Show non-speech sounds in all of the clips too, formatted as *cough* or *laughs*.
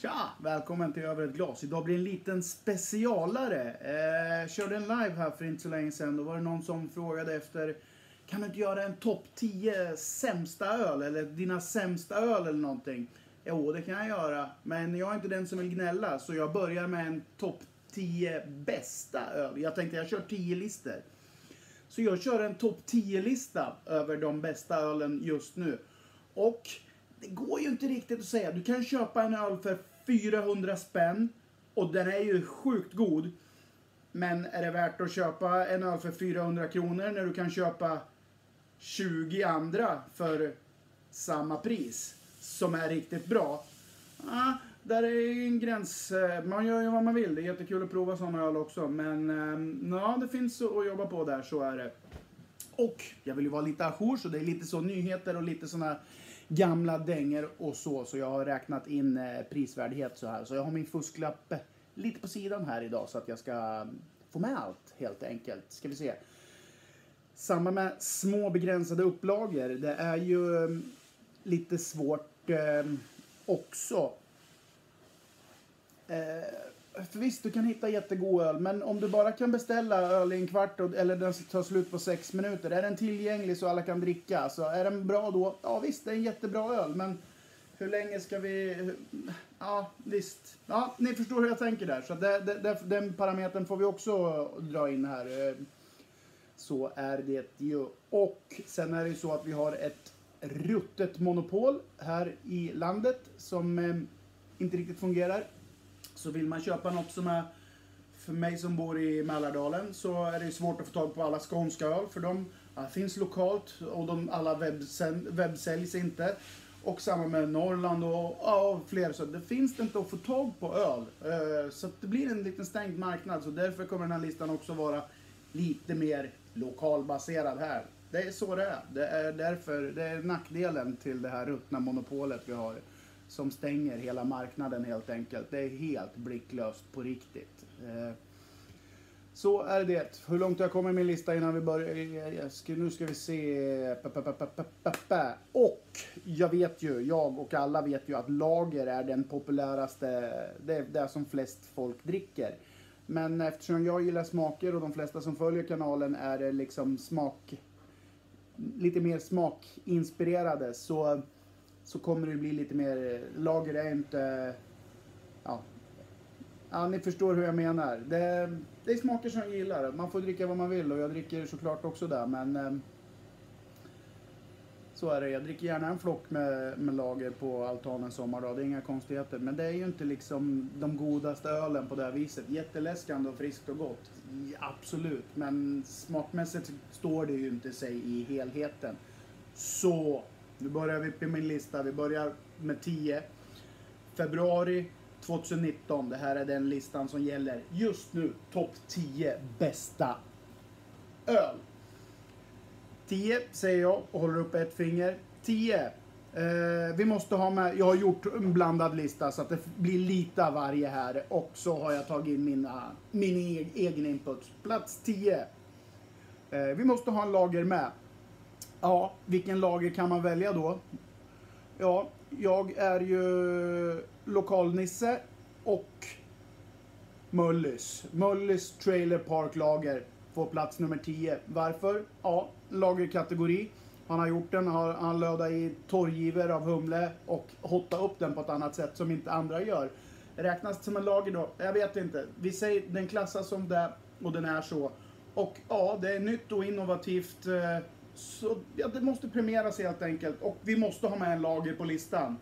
Tja! Välkommen till Över ett glas. Idag blir det en liten specialare. Eh, körde en live här för inte så länge sedan. Då var det någon som frågade efter Kan du inte göra en topp 10 sämsta öl? Eller dina sämsta öl eller någonting? Jo, det kan jag göra. Men jag är inte den som vill gnälla. Så jag börjar med en topp 10 bästa öl. Jag tänkte jag kör 10 listor. Så jag kör en topp 10-lista över de bästa ölen just nu. Och det går ju inte riktigt att säga. Du kan köpa en öl för 400 spänn och den är ju sjukt god. Men är det värt att köpa en öl för 400 kronor när du kan köpa 20 andra för samma pris som är riktigt bra? Ah, där är ju en gräns. Man gör ju vad man vill. Det är jättekul att prova sådana öl också. Men ehm, ja, det finns att jobba på där, så är det. Och jag vill ju vara lite ajour, så det är lite så nyheter och lite sådana gamla dänger och så. Så jag har räknat in eh, prisvärdighet så här. Så jag har min fusklapp eh, lite på sidan här idag så att jag ska mm, få med allt helt enkelt. Ska vi se. Samma med små begränsade upplagor. Det är ju mm, lite svårt eh, också. Eh, för visst, du kan hitta jättegod öl, men om du bara kan beställa öl i en kvart och, eller den tar slut på sex minuter, är den tillgänglig så alla kan dricka? Så är den bra då? Ja visst, det är en jättebra öl, men hur länge ska vi... Ja, visst. Ja, ni förstår hur jag tänker där. Så det, det, den parametern får vi också dra in här. Eh, så är det ju. Och sen är det ju så att vi har ett ruttet monopol här i landet som eh, inte riktigt fungerar. Så vill man köpa något som är för mig som bor i Mälardalen så är det svårt att få tag på alla skånska öl för de finns lokalt och de, alla webbsäljs inte. Och samma med Norrland och, ja, och fler. Så det finns inte att få tag på öl. Eh, så det blir en liten stängd marknad. Så därför kommer den här listan också vara lite mer lokalbaserad här. Det är så det är. Det är därför, det är nackdelen till det här ruttna monopolet vi har som stänger hela marknaden helt enkelt. Det är helt blicklöst på riktigt. Eh, så är det. Hur långt har jag kommit i min lista innan vi börjar? Eh, eh, nu ska vi se. Och jag vet ju, jag och alla vet ju att lager är den populäraste, det är det som flest folk dricker. Men eftersom jag gillar smaker och de flesta som följer kanalen är liksom smak, lite mer smakinspirerade så så kommer det bli lite mer, eh, lager är inte, ja, ja ni förstår hur jag menar. Det, det är smaker som jag gillar. Man får dricka vad man vill och jag dricker såklart också det men eh, så är det. Jag dricker gärna en flock med, med lager på altanen sommardag. Det är inga konstigheter. Men det är ju inte liksom de godaste ölen på det här viset. Jätteläskande och friskt och gott. Absolut. Men smakmässigt står det ju inte sig i helheten. Så nu börjar vi på min lista. Vi börjar med 10. Februari 2019. Det här är den listan som gäller just nu. Topp 10 bästa öl. 10 säger jag och håller upp ett finger. 10. Eh, vi måste ha med, jag har gjort en blandad lista så att det blir lite av varje här. Och så har jag tagit in mina, min e-, egen input. Plats 10. Eh, vi måste ha en lager med. Ja, vilken lager kan man välja då? Ja, jag är ju lokalnisse och Möllys. Möllys Trailer Park Lager får plats nummer 10. Varför? Ja, lagerkategori. Han har gjort den, har, han löda i torrgiver av humle och hotta upp den på ett annat sätt som inte andra gör. Räknas det som en lager då? Jag vet inte. Vi säger den klassas som det och den är så. Och ja, det är nytt och innovativt. Eh, så ja, det måste premieras helt enkelt. Och vi måste ha med en lager på listan.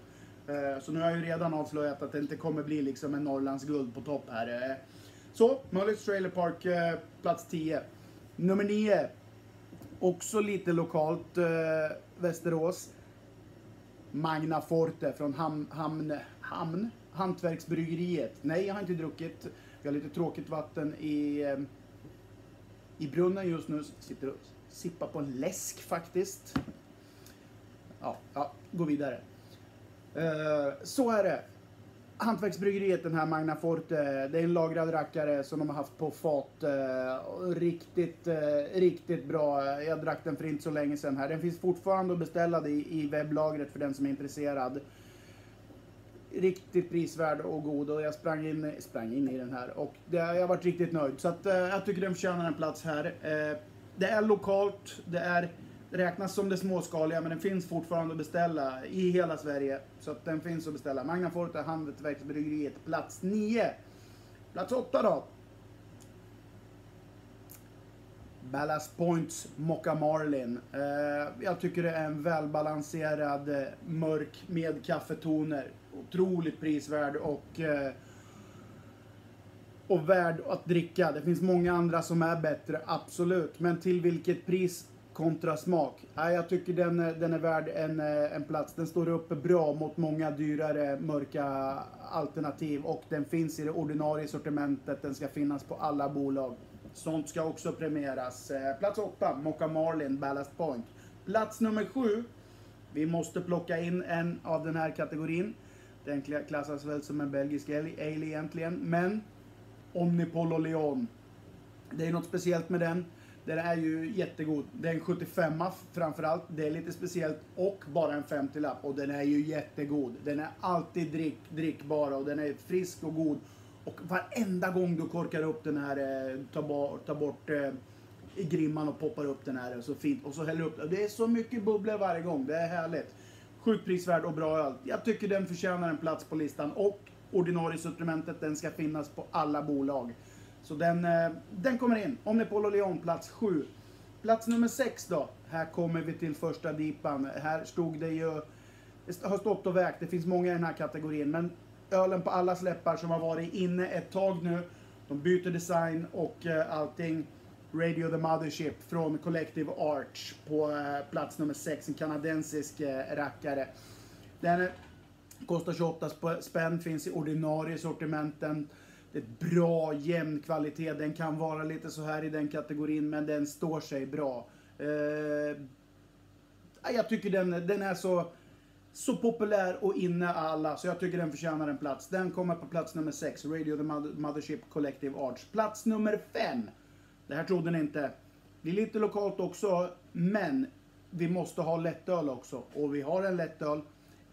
Eh, så nu har jag ju redan avslöjat att det inte kommer bli liksom en Norrlands guld på topp här. Eh, så, Mullets Trailer Park, eh, plats 10. Nummer 9. Också lite lokalt, Västerås. Magna Forte från Ham, Hamn, Hamn, Hantverksbryggeriet. Nej, jag har inte druckit. Vi har lite tråkigt vatten i, i brunnen just nu. Sitter och sippa på en läsk faktiskt. Ja, ja gå vidare. Uh, så är det. Hantverksbryggeriet, den här Magna Forte, det är en lagrad rackare som de har haft på fat. Uh, riktigt, uh, riktigt bra. Jag drack den för inte så länge sedan här. Den finns fortfarande att beställa i, i webblagret för den som är intresserad. riktigt prisvärd och god och jag sprang in, sprang in i den här och det, jag har varit riktigt nöjd. Så att, jag tycker den förtjänar en plats här. Det är lokalt, det är räknas som det småskaliga men den finns fortfarande att beställa i hela Sverige. Så att den finns att beställa. Magna Forte, Handelsverksbryggeriet, plats 9. Plats 8 då. Ballast Points Mocca Marlin. Eh, jag tycker det är en välbalanserad eh, mörk med kaffetoner. Otroligt prisvärd och eh, och värd att dricka. Det finns många andra som är bättre, absolut. Men till vilket pris kontra smak? Nej, jag tycker den, eh, den är värd en, eh, en plats. Den står uppe bra mot många dyrare mörka alternativ och den finns i det ordinarie sortimentet. Den ska finnas på alla bolag. Sånt ska också premieras. Eh, plats 8, Mocca Marlin Ballast Point. Plats nummer 7. Vi måste plocka in en av den här kategorin. Den klassas väl som en belgisk ale egentligen, men Omnipolo Leon. Det är något speciellt med den. Den är ju jättegod. Det är en 75 framförallt. Det är lite speciellt. Och bara en 50-lapp. Och den är ju jättegod. Den är alltid drick, drickbar och den är frisk och god. Och varenda gång du korkar upp den här, eh, tar bort, tar bort eh, grimman och poppar upp den här så fint. Och så häller upp Det är så mycket bubblor varje gång. Det är härligt. Sjukt prisvärd och bra öl. Jag tycker den förtjänar en plats på listan. Och ordinarie supplementet, den ska finnas på alla bolag. Så den, eh, den kommer in. Omnipol Leon, plats 7. Plats nummer 6 då. Här kommer vi till första dipan. Här stod det ju... Det har stått och vägt. Det finns många i den här kategorin. Men ölen på alla släppar som har varit inne ett tag nu. De byter design och eh, allting. Radio the Mothership från Collective Arch på eh, plats nummer 6. En kanadensisk rackare. Den kostar 28 spänn, finns i ordinarie sortimenten Det ett bra, jämn kvalitet. Den kan vara lite så här i den kategorin, men den står sig bra. Eh, jag tycker den, den är så, så populär och inne alla, så jag tycker den förtjänar en plats. Den kommer på plats nummer 6, Radio the Mothership Collective Arts. Plats nummer 5. Det här trodde ni inte. Det är lite lokalt också, men vi måste ha lättöl också. Och vi har en lättöl.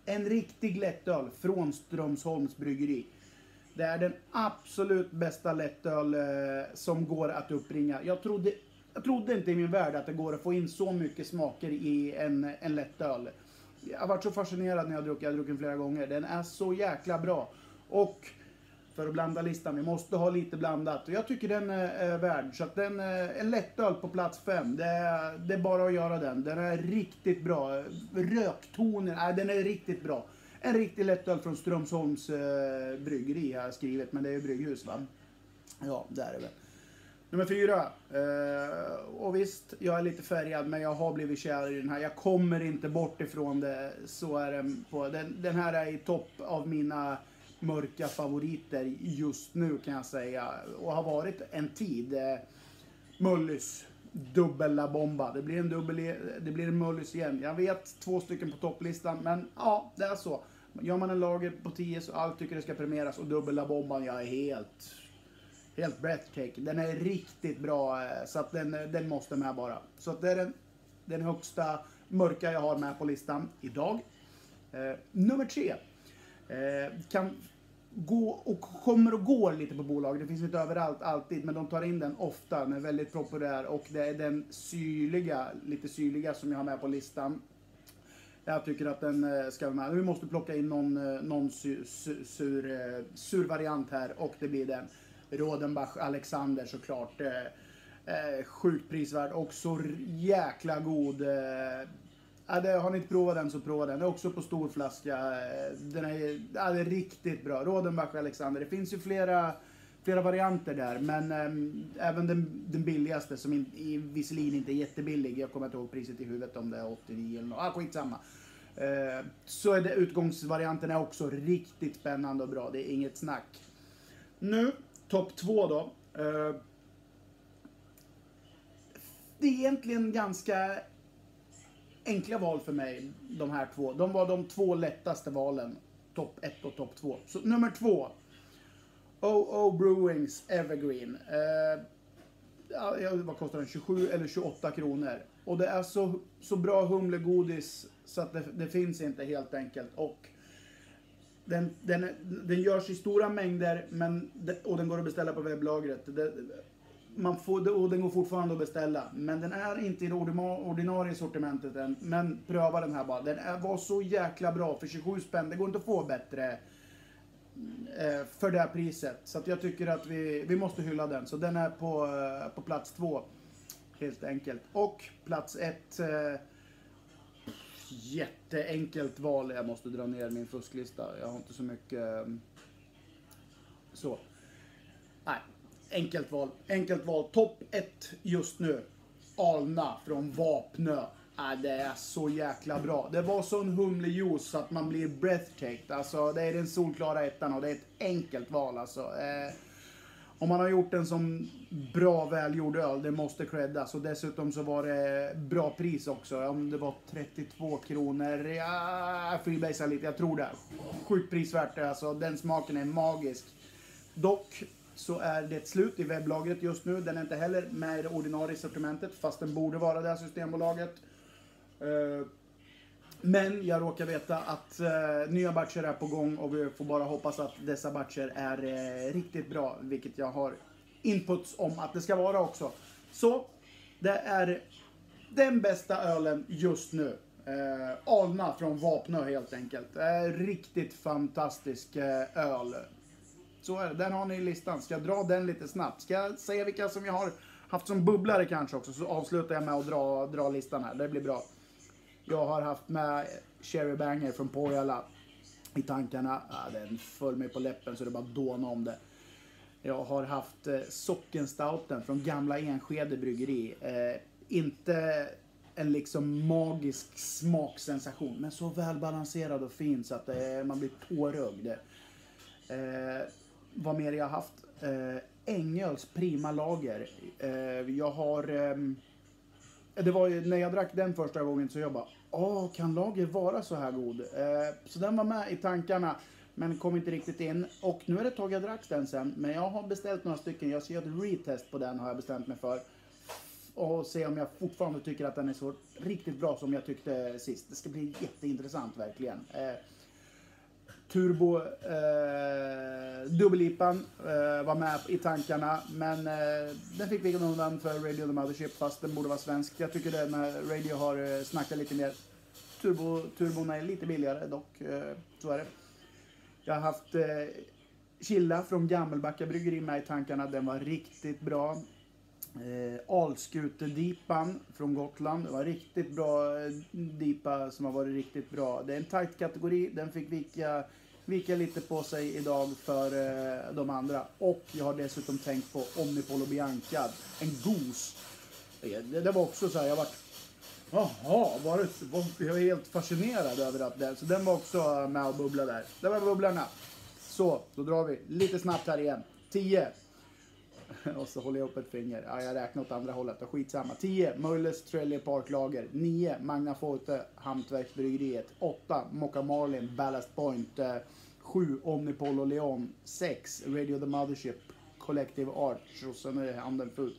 En riktig lättöl från Strömsholms bryggeri. Det är den absolut bästa lättöl eh, som går att uppringa. Jag trodde, jag trodde inte i min värld att det går att få in så mycket smaker i en, en lättöl. Jag har varit så fascinerad när jag druckit, jag har druckit den flera gånger. Den är så jäkla bra. Och för att blanda listan, vi måste ha lite blandat. Och jag tycker den är värd. Så att den, eh, en lättöl på plats fem, det är, det är bara att göra den. Den är riktigt bra. Röktoner, äh, den är riktigt bra. En riktig lättöl från Strömsholms eh, bryggeri har jag skrivit, men det är ju brygghus va? Ja, det är det väl. Nummer fyra. Eh, och visst, jag är lite färgad, men jag har blivit kär i den här. Jag kommer inte bort ifrån det. Så är den på. Den, den här är i topp av mina mörka favoriter just nu kan jag säga. Och har varit en tid. Eh, Mullys dubbel bomba. Det blir en dubbel, det blir en Mullys igen. Jag vet två stycken på topplistan, men ja, det är så. Gör man en lager på 10 så allt tycker det ska premieras och dubbla bomban, jag är helt... Helt breathtaking. Den är riktigt bra, eh, så att den, eh, den måste med bara. Så att det är den, den högsta mörka jag har med på listan idag. Eh, nummer tre. Eh, kan gå och kommer och går lite på bolag. Det finns inte överallt alltid, men de tar in den ofta. Den är väldigt populär och det är den syrliga, lite syrliga som jag har med på listan. Jag tycker att den eh, ska vara med. Vi måste plocka in någon, eh, någon sur, sur, eh, sur, variant här och det blir den. Rodenbach Alexander såklart. Eh, sjukt prisvärd och så jäkla god. Eh, det, har ni inte provat den så prova den. Det är också på stor flaska. Den är, ja, det är riktigt bra. Rodenbach Alexander. Det finns ju flera flera varianter där, men äm, även den, den billigaste som in, i, visserligen inte är jättebillig, jag kommer inte ihåg priset i huvudet om det är 89 eller något, ah, skitsamma. Eh, så är det utgångsvarianten är också riktigt spännande och bra, det är inget snack. Nu, topp två då. Eh, det är egentligen ganska enkla val för mig, de här två. De var de två lättaste valen. Topp 1 och topp 2. Så nummer två. OO Brewings Evergreen. Eh, vad kostar den? 27 eller 28 kronor. Och det är så, så bra humlegodis så att det, det finns inte helt enkelt. Och Den, den, den görs i stora mängder men, och den går att beställa på webblagret. Det, man får, och den går fortfarande att beställa. Men den är inte i det ordinarie sortimentet än. Men pröva den här bara. Den är, var så jäkla bra för 27 spänn. Det går inte att få bättre eh, för det här priset. Så att jag tycker att vi, vi måste hylla den. Så den är på, eh, på plats två. Helt enkelt. Och plats ett. Eh, jätteenkelt val. Jag måste dra ner min fusklista. Jag har inte så mycket... Eh, så. Enkelt val. Enkelt val. Topp 1 just nu. Alna från Vapnö. Äh, det är så jäkla bra. Det var sån humlejuice att man blir breathtaked. Alltså, det är den solklara ettan och det är ett enkelt val alltså. Eh, om man har gjort en sån bra välgjord öl, det måste creddas. Och dessutom så var det bra pris också. Om det var 32 kronor, ja, freebasea lite, jag tror det. Sjukt prisvärt alltså, den smaken är magisk. Dock så är det slut i webblagret just nu. Den är inte heller med i det ordinarie sortimentet, fast den borde vara det, Systembolaget. Eh, men jag råkar veta att eh, nya batcher är på gång och vi får bara hoppas att dessa batcher är eh, riktigt bra, vilket jag har inputs om att det ska vara också. Så, det är den bästa ölen just nu. Eh, Alna från Vapnö helt enkelt. Eh, riktigt fantastisk eh, öl. Så är det, där har ni listan. Ska jag dra den lite snabbt? Ska jag säga vilka som jag har haft som bubblare kanske också, så avslutar jag med att dra, dra listan här. Det blir bra. Jag har haft med Cherry Banger från Pojala i tankarna. Ja, den föll mig på läppen så det bara dåna om det. Jag har haft eh, Sockenstouten från gamla Enskede bryggeri. Eh, inte en liksom magisk smaksensation, men så välbalanserad och fin så att eh, man blir tårögd. Eh, vad mer jag har haft? Eh, Ängöls Prima Lager. Eh, jag har eh, det var ju när jag drack den första gången så jag bara, åh, kan lager vara så här god? Eh, så den var med i tankarna, men kom inte riktigt in. Och nu är det ett tag jag drack den sen, men jag har beställt några stycken. Jag ska göra ett retest på den har jag bestämt mig för. Och se om jag fortfarande tycker att den är så riktigt bra som jag tyckte sist. Det ska bli jätteintressant verkligen. Eh, Turbo eh, dubbellipan eh, var med i tankarna. Men eh, den fick vi undan för Radio the Mothership fast den borde vara svensk. Jag tycker det när Radio har eh, snackat lite mer. Turbo, turbon är lite billigare dock. Eh, så är det. Jag har haft eh, Chilla från Gammelbacka bryggeri med i tankarna. Den var riktigt bra. Eh, Alskutedipan från Gotland. Det var riktigt bra eh, dipa som har varit riktigt bra. Det är en tight kategori. Den fick vika vika lite på sig idag för eh, de andra. Och jag har dessutom tänkt på Omnipolo Bianca, en gos. Eh, det, det var också så här, jag var Jaha, var det, var, jag är helt fascinerad över att den, så den var också med och bubblade där. Det var bubblarna. Så, då drar vi lite snabbt här igen. 10. *laughs* Och så håller jag upp ett finger. Ja, jag räknar åt andra hållet. Och skitsamma. 10. Möllers Trailer Park Lager. 9. Magna Forte Hantverksbryggeriet. 8. Mocca Marlin Ballast Point. Eh, 7. Omnipolo Leon. 6. Radio the Mothership Collective Arts. Och sen är det handen full.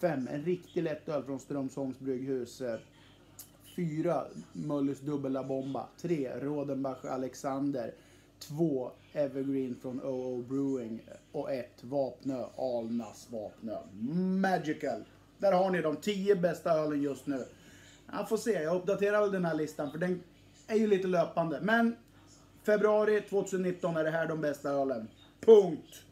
5. En riktig lättöl från Strömsholms brygghus. Eh, 4. Möllers Dubbla Bomba. 3. Rodenbach Alexander. 2 Evergreen från OO Brewing och 1 Vapnö Alnas Vapnö Magical. Där har ni de 10 bästa ölen just nu. Jag får se, jag uppdaterar väl den här listan för den är ju lite löpande. Men februari 2019 är det här de bästa ölen. Punkt!